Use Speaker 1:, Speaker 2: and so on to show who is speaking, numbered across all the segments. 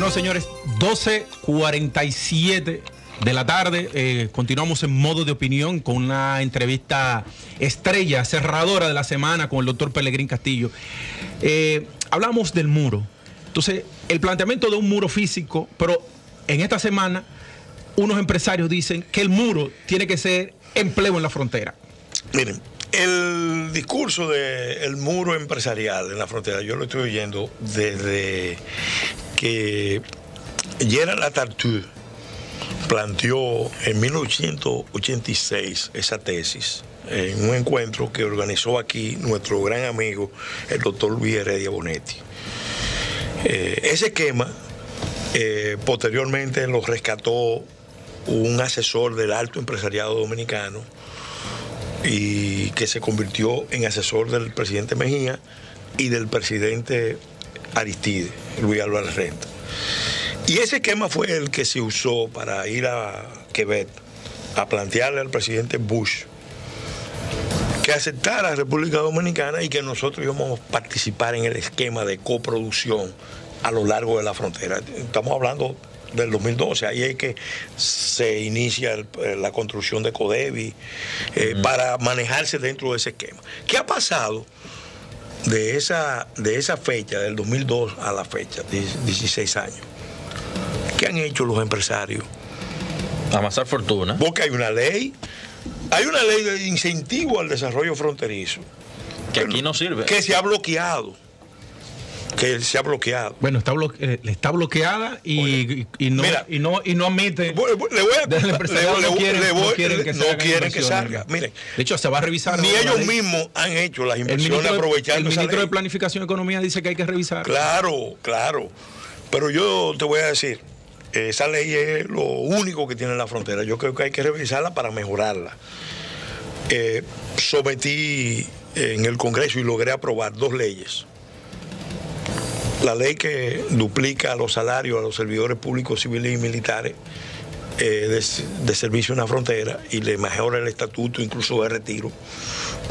Speaker 1: Bueno, señores, 12.47 de la tarde. Eh, continuamos en modo de opinión con una entrevista estrella, cerradora de la semana con el doctor Pelegrín Castillo. Eh, hablamos del muro. Entonces, el planteamiento de un muro físico, pero en esta semana unos empresarios dicen que el muro tiene que ser empleo en la frontera.
Speaker 2: Miren, el discurso del muro empresarial en la frontera, yo lo estoy oyendo desde que Gerard Latartu planteó en 1986 esa tesis en un encuentro que organizó aquí nuestro gran amigo, el doctor Luis Heredia Bonetti. Eh, ese esquema eh, posteriormente lo rescató un asesor del alto empresariado dominicano y que se convirtió en asesor del presidente Mejía y del presidente Aristide, Luis Álvarez Renta. Y ese esquema fue el que se usó para ir a Quebec a plantearle al presidente Bush que aceptara la República Dominicana y que nosotros íbamos a participar en el esquema de coproducción a lo largo de la frontera. Estamos hablando del 2012, ahí es que se inicia eh, la construcción de Codevi eh, para manejarse dentro de ese esquema. ¿Qué ha pasado de esa, de esa fecha, del 2002 a la fecha, 16 años? ¿Qué han hecho los empresarios?
Speaker 3: Amasar fortuna.
Speaker 2: Porque hay una ley, hay una ley de incentivo al desarrollo fronterizo.
Speaker 3: Que aquí no sirve.
Speaker 2: Que se ha bloqueado que se ha bloqueado.
Speaker 1: Bueno, está, eh, está bloqueada y, y, no, y, no, y no admite.
Speaker 2: Le voy a no quieren, que, salga. Miren,
Speaker 1: de hecho, se va a revisar.
Speaker 2: Ni ellos mismos han hecho las inversiones aprovechando.
Speaker 1: El ministro de Planificación y Economía dice que hay que revisar.
Speaker 2: Claro, claro. Pero yo te voy a decir, esa ley es lo único que tiene la frontera. Yo creo que hay que revisarla para mejorarla. Eh, sometí en el Congreso y logré aprobar dos leyes la ley que duplica los salarios a los servidores públicos civiles y militares eh, de, servicio en la frontera y le mejora el estatuto incluso de retiro,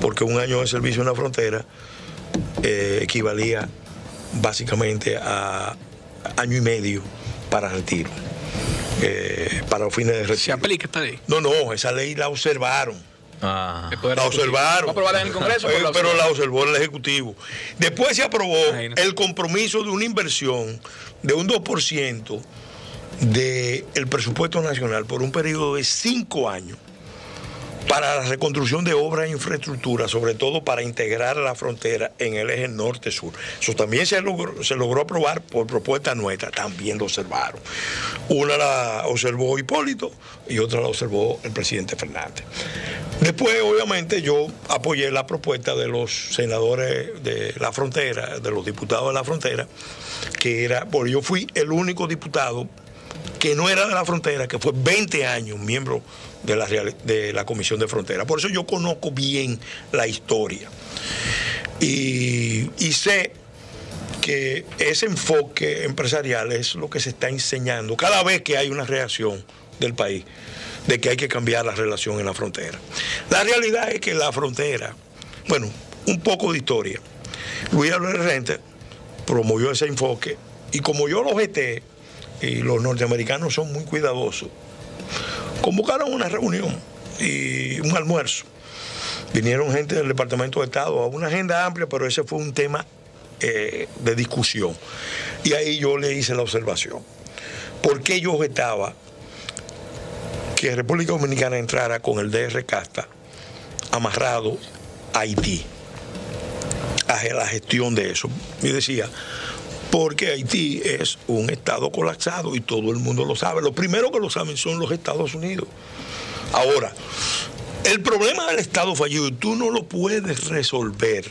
Speaker 2: porque un año de servicio en la frontera eh, equivalía básicamente a año y medio para retiro, eh, para los fines de retiro. ¿Se
Speaker 4: aplica esta ley?
Speaker 2: No, no, esa ley la observaron
Speaker 4: Ah.
Speaker 2: La observaron.
Speaker 4: en el Congreso?
Speaker 2: Eh, pero, la observó el Ejecutivo. Después se aprobó el compromiso de una inversión de un 2% del presupuesto nacional por un periodo de cinco años para la reconstrucción de obras e infraestructura, sobre todo para integrar la frontera en el eje norte-sur. Eso también se logró, se logró aprobar por propuesta nuestra, también lo observaron. Una la observó Hipólito y otra la observó el presidente Fernández. Después, obviamente, yo apoyé la propuesta de los senadores de la frontera, de los diputados de la frontera, que era, porque yo fui el único diputado que no era de la frontera, que fue 20 años miembro de la, de la Comisión de Frontera. Por eso yo conozco bien la historia. Y, y sé que ese enfoque empresarial es lo que se está enseñando cada vez que hay una reacción del país de que hay que cambiar la relación en la frontera. La realidad es que la frontera, bueno, un poco de historia. Luis Álvarez Rente promovió ese enfoque y como yo lo veté, y los norteamericanos son muy cuidadosos, convocaron una reunión y un almuerzo. Vinieron gente del Departamento de Estado a una agenda amplia, pero ese fue un tema eh, de discusión. Y ahí yo le hice la observación. ¿Por qué yo objetaba que República Dominicana entrara con el DR Casta amarrado a Haití? A la gestión de eso. Y decía, porque Haití es un estado colapsado y todo el mundo lo sabe. Los primeros que lo saben son los Estados Unidos. Ahora, el problema del estado fallido tú no lo puedes resolver,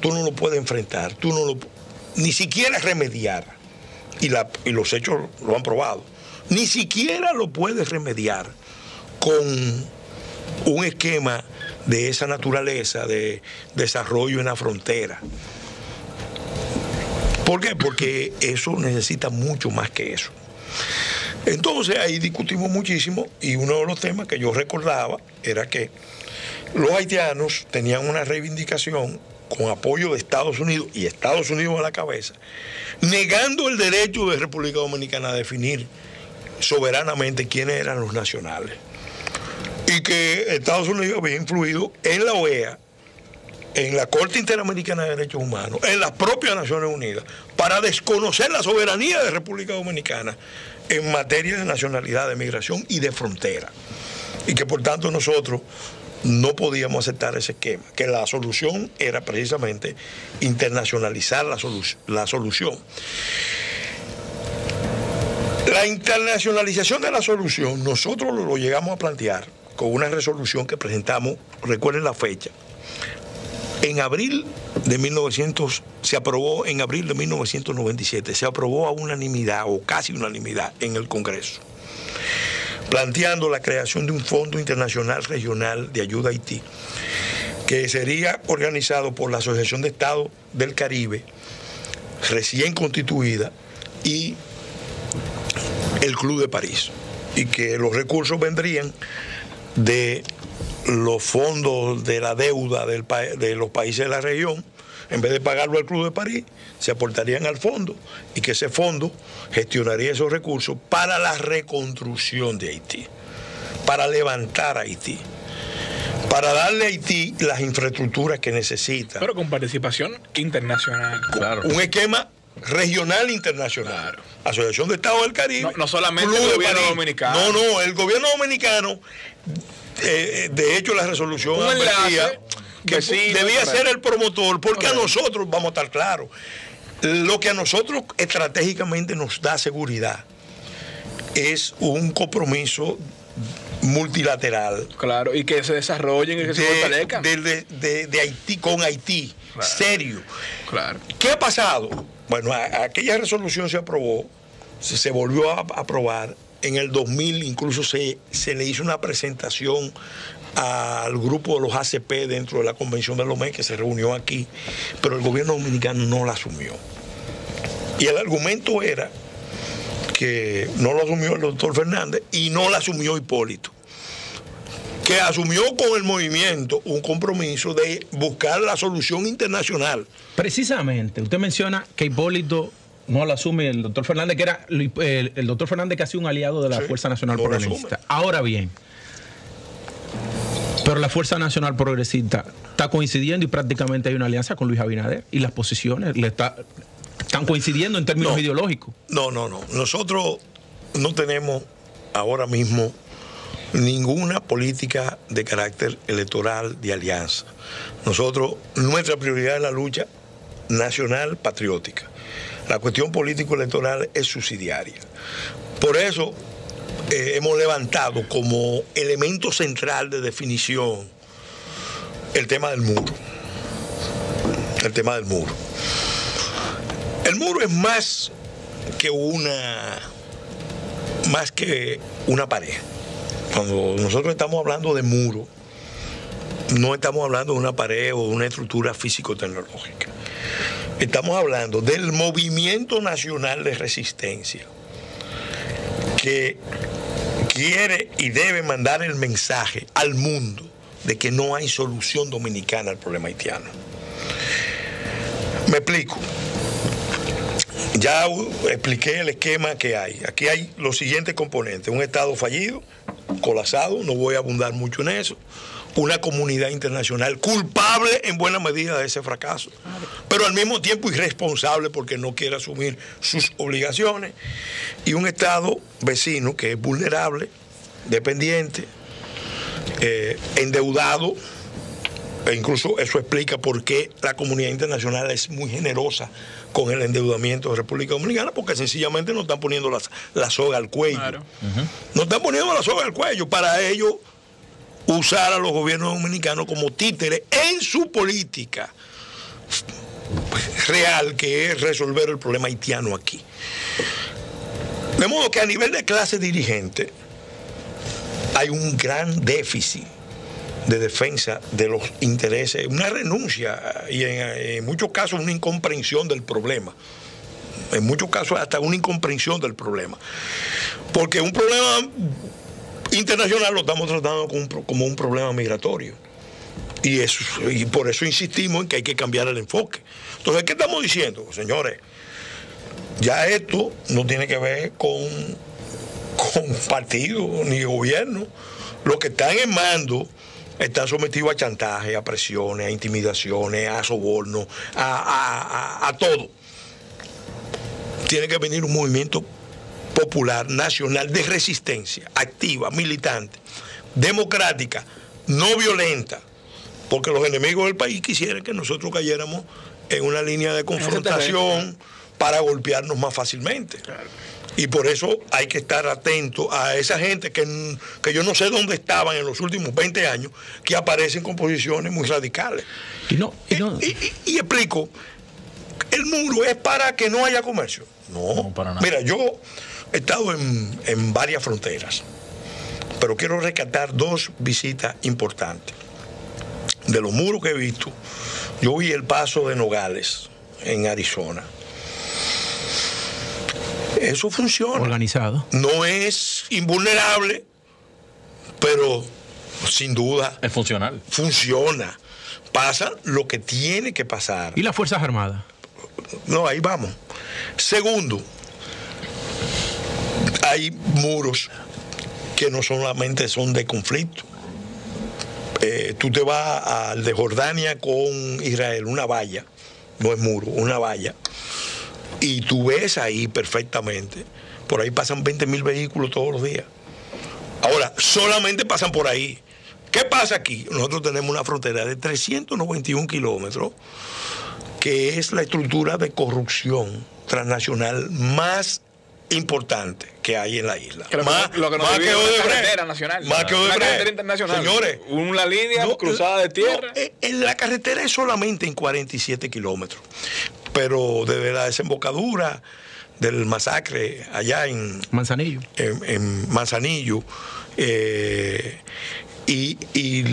Speaker 2: tú no lo puedes enfrentar, tú no lo ni siquiera remediar. Y, y los hechos lo han probado. Ni siquiera lo puedes remediar con un esquema de esa naturaleza de desarrollo en la frontera. ¿Por qué? Porque eso necesita mucho más que eso. Entonces ahí discutimos muchísimo y uno de los temas que yo recordaba era que los haitianos tenían una reivindicación con apoyo de Estados Unidos y Estados Unidos a la cabeza, negando el derecho de República Dominicana a definir soberanamente quiénes eran los nacionales. Y que Estados Unidos había influido en la OEA, en la Corte Interamericana de Derechos Humanos, en las propias Naciones Unidas, para desconocer la soberanía de República Dominicana en materia de nacionalidad, de migración y de frontera. Y que por tanto nosotros no podíamos aceptar ese esquema, que la solución era precisamente internacionalizar la, la solución. La internacionalización de la solución, nosotros lo llegamos a plantear con una resolución que presentamos, recuerden la fecha, en abril de 1900, se aprobó en abril de 1997, se aprobó a unanimidad o casi unanimidad en el Congreso planteando la creación de un Fondo Internacional Regional de Ayuda a Haití, que sería organizado por la Asociación de Estados del Caribe, recién constituida, y el Club de París, y que los recursos vendrían de los fondos de la deuda de los países de la región, en vez de pagarlo al Club de París, se aportarían al fondo y que ese fondo gestionaría esos recursos para la reconstrucción de Haití, para levantar a Haití, para darle a Haití las infraestructuras que necesita.
Speaker 4: Pero con participación internacional.
Speaker 2: Claro. Un esquema regional internacional. Asociación de Estados del Caribe.
Speaker 4: No, solamente el gobierno dominicano.
Speaker 2: No, no, el gobierno dominicano, eh, de hecho la resolución advertía que debía ser el promotor, porque a nosotros, vamos a estar claros, lo que a nosotros estratégicamente nos da seguridad es un compromiso multilateral.
Speaker 4: Claro, y que se desarrollen y que se
Speaker 2: fortalezcan. De, Haití, con Haití, serio. Claro. ¿Qué ha pasado? Bueno, aquella resolución se aprobó, se, volvió a aprobar. En el 2000 incluso se, se le hizo una presentación al grupo de los ACP dentro de la Convención de Lomé que se reunió aquí, pero el gobierno dominicano no la asumió. Y el argumento era que no lo asumió el doctor Fernández y no la asumió Hipólito, que asumió con el movimiento un compromiso de buscar la solución internacional.
Speaker 1: Precisamente, usted menciona que Hipólito no la asume el doctor Fernández, que era el, doctor Fernández que ha sido un aliado de la Fuerza Nacional Progresista. Ahora bien, pero la Fuerza Nacional Progresista está coincidiendo y prácticamente hay una alianza con Luis Abinader y las posiciones le está, están coincidiendo en términos ideológicos.
Speaker 2: No, no, no. Nosotros no tenemos ahora mismo ninguna política de carácter electoral de alianza. Nosotros, nuestra prioridad es la lucha nacional patriótica. La cuestión político-electoral es subsidiaria. Por eso eh, hemos levantado como elemento central de definición el tema del muro. El tema del muro. El muro es más que una más que una pared. Cuando nosotros estamos hablando de muro, no estamos hablando de una pared o de una estructura físico-tecnológica. Estamos hablando del movimiento nacional de resistencia que quiere y debe mandar el mensaje al mundo de que no hay solución dominicana al problema haitiano. Me explico. Ya expliqué el esquema que hay. Aquí hay los siguientes componentes. Un Estado fallido, colapsado, no voy a abundar mucho en eso una comunidad internacional culpable en buena medida de ese fracaso, pero al mismo tiempo irresponsable porque no quiere asumir sus obligaciones, y un Estado vecino que es vulnerable, dependiente, eh, endeudado, e incluso eso explica por qué la comunidad internacional es muy generosa con el endeudamiento de República Dominicana, porque sencillamente no están poniendo la, soga al cuello. No están poniendo la soga al cuello. Para ello usar a los gobiernos dominicanos como títeres en su política real, que es resolver el problema haitiano aquí. De modo que a nivel de clase dirigente hay un gran déficit de defensa de los intereses, una renuncia y en, muchos casos una incomprensión del problema. En muchos casos hasta una incomprensión del problema. Porque un problema internacional lo estamos tratando como un, problema migratorio. Y, eso, y por eso insistimos en que hay que cambiar el enfoque. Entonces, ¿qué estamos diciendo? Señores, ya esto no tiene que ver con, con partido ni gobierno. Los que están en mando están sometidos a chantaje, a presiones, a intimidaciones, a sobornos, a, a, a, a todo. Tiene que venir un movimiento popular, nacional, de resistencia, activa, militante, democrática, no violenta, porque los enemigos del país quisieran que nosotros cayéramos en una línea de confrontación para golpearnos más fácilmente. Y por eso hay que estar atento a esa gente que, que, yo no sé dónde estaban en los últimos 20 años, que aparecen con posiciones muy radicales.
Speaker 1: Y, no, y, no...
Speaker 2: y, y explico, el muro es para que no haya comercio. No,
Speaker 3: No, para nada.
Speaker 2: mira, yo he estado en, en varias fronteras, pero quiero rescatar dos visitas importantes. De los muros que he visto, yo vi el paso de Nogales en Arizona. Eso funciona.
Speaker 1: Organizado.
Speaker 2: No es invulnerable, pero sin duda
Speaker 3: Es funcional.
Speaker 2: funciona. Pasa lo que tiene que pasar.
Speaker 1: ¿Y las Fuerzas Armadas?
Speaker 2: No, ahí vamos. Segundo, hay muros que no solamente son de conflicto. Eh, tú te vas al de Jordania con Israel, una valla, no es muro, una valla, y tú ves ahí perfectamente, por ahí pasan 20 mil vehículos todos los días. Ahora, solamente pasan por ahí. ¿Qué pasa aquí? Nosotros tenemos una frontera de 391 kilómetros que es la estructura de corrupción transnacional más importante que hay en la isla.
Speaker 4: Lo,
Speaker 2: más,
Speaker 4: que, lo que nos
Speaker 2: más
Speaker 4: una
Speaker 2: Odebrecht.
Speaker 4: nacional.
Speaker 2: Más que
Speaker 4: una
Speaker 2: Odebrecht.
Speaker 4: carretera internacional.
Speaker 2: Señores,
Speaker 4: Una línea
Speaker 2: no,
Speaker 4: cruzada de tierra.
Speaker 2: no, eh, en la carretera es solamente en 47 kilómetros. Pero desde la desembocadura del masacre allá en,
Speaker 1: Manzanillo.
Speaker 2: en, en Manzanillo eh, y, y,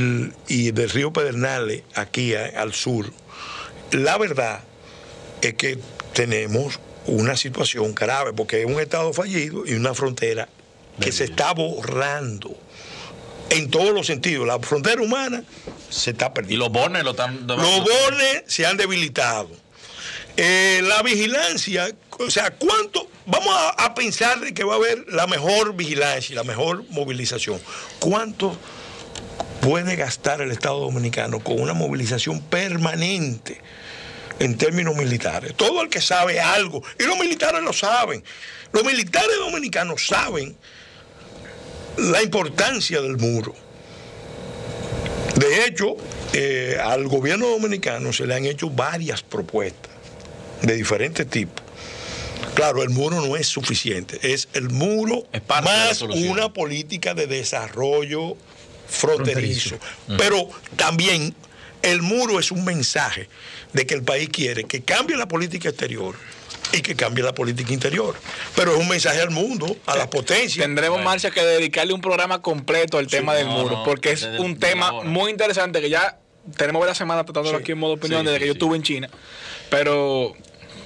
Speaker 2: y del río Pedernales aquí a- al sur, la verdad es que tenemos una situación grave porque es un estado fallido y una frontera que se está borrando en todos los sentidos. La frontera humana se está
Speaker 3: Y
Speaker 2: perdiendo.
Speaker 3: los bornes lo están.
Speaker 2: Los bornes se han debilitado. Eh, la vigilancia, o sea, ¿cuánto? Vamos a, pensar que va a haber la mejor vigilancia y la mejor movilización. ¿Cuánto puede gastar el Estado Dominicano con una movilización permanente en términos militares? Todo el que sabe algo, y los militares lo saben, los militares dominicanos saben la importancia del muro. De hecho, eh, al gobierno dominicano se le han hecho varias propuestas de diferentes tipos. Claro, el muro no es suficiente, es el muro
Speaker 3: Es parte de la
Speaker 2: más una política de desarrollo fronterizo. Pero también el muro es un mensaje de que el país quiere que cambie la política exterior y que cambie la política interior. Pero es un mensaje al mundo, a las potencias.
Speaker 4: Tendremos,
Speaker 3: Bueno.
Speaker 4: Marcia, que dedicarle un programa completo al tema del
Speaker 3: no,
Speaker 4: muro,
Speaker 3: no,
Speaker 4: porque es un tema
Speaker 3: ahora.
Speaker 4: muy interesante que ya tenemos varias semanas tratándolo
Speaker 2: Sí.
Speaker 4: aquí en modo opinión
Speaker 3: Sí,
Speaker 4: desde
Speaker 3: sí,
Speaker 4: que yo estuve en China, pero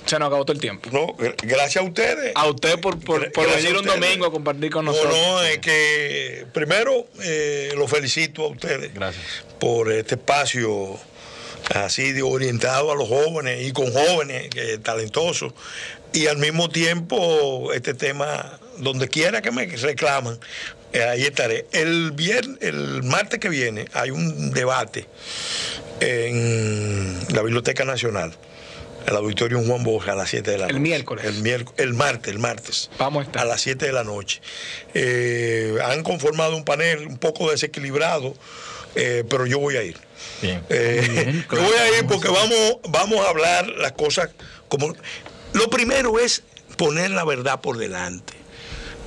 Speaker 4: se nos acabó todo el tiempo.
Speaker 2: No, gr- gracias a ustedes.
Speaker 4: A usted por, por, venir un
Speaker 2: ustedes.
Speaker 4: domingo a compartir con
Speaker 2: No,
Speaker 4: nosotros.
Speaker 2: no, es que primero eh, los felicito a ustedes
Speaker 3: Gracias.
Speaker 2: por este espacio así de orientado a los jóvenes y con jóvenes que talentosos y al mismo tiempo este tema donde quiera que me reclaman eh, ahí estaré el viernes el martes que viene hay un debate en la Biblioteca Nacional el auditorio Juan Bosch a las 7 de la
Speaker 4: El
Speaker 2: noche.
Speaker 4: miércoles.
Speaker 2: El, miércoles, el martes, el martes.
Speaker 4: Vamos a estar.
Speaker 2: A las 7 de la noche. Eh, han conformado un panel un poco desequilibrado, eh, pero yo voy a ir.
Speaker 3: Bien.
Speaker 2: Eh, yo voy a ir porque vamos, vamos a hablar las cosas como... Lo primero es poner la verdad por delante.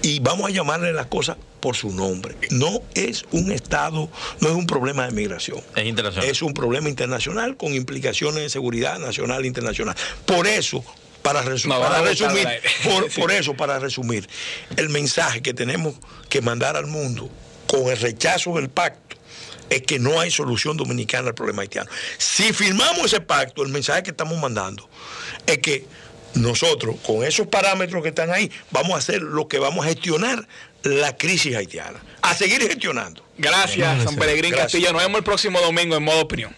Speaker 2: Y vamos a llamarle las cosas por su nombre. No es un Estado, no es un problema de migración.
Speaker 3: Es internacional.
Speaker 2: Es un problema internacional con implicaciones de seguridad nacional e internacional. Por eso, para, resu-
Speaker 4: No,
Speaker 2: resumir, por, por eso, para resumir, el mensaje que tenemos que mandar al mundo con el rechazo del pacto es que no hay solución dominicana al problema haitiano. Si firmamos ese pacto, el mensaje que estamos mandando es que nosotros, con esos parámetros que están ahí, vamos a hacer lo que vamos a gestionar la crisis haitiana. A seguir gestionando.
Speaker 4: Gracias, San Pelegrín Castillo. Nos vemos el próximo domingo en modo opinión.